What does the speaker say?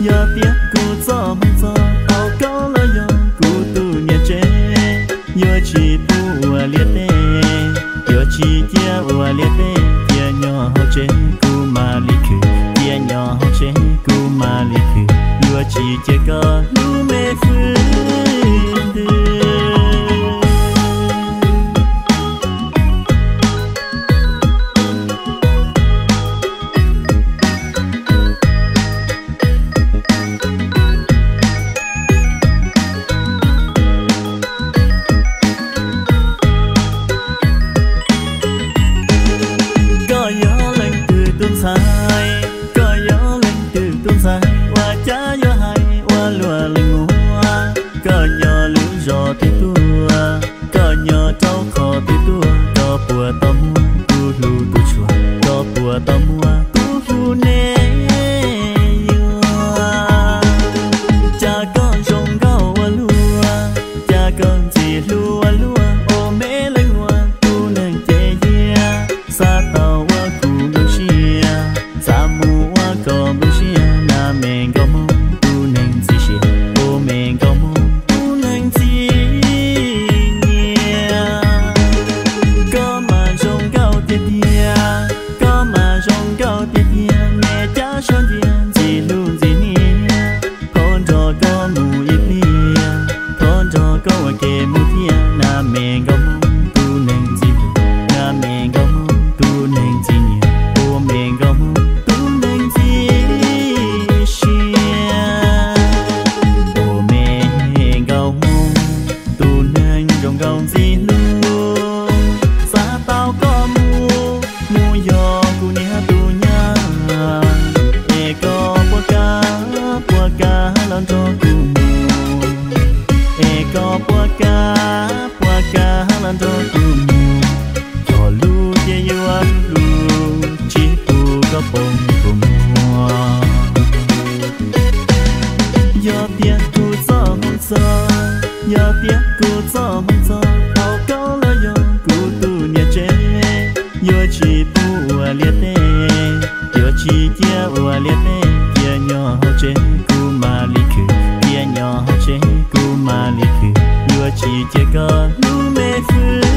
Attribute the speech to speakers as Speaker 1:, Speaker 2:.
Speaker 1: giờ tiếc cứ gió mong gió ao câu là giờ cứ tu nhà trẻ giờ chỉ tu à liệt tê giờ chỉ chia à liệt tê. Chia nhỏ hậu trẻ cứ mà liệt cứ chia nhỏ hậu trẻ cứ mà liệt cứ giờ chỉ chia cơ chỉ che cả nu mê phương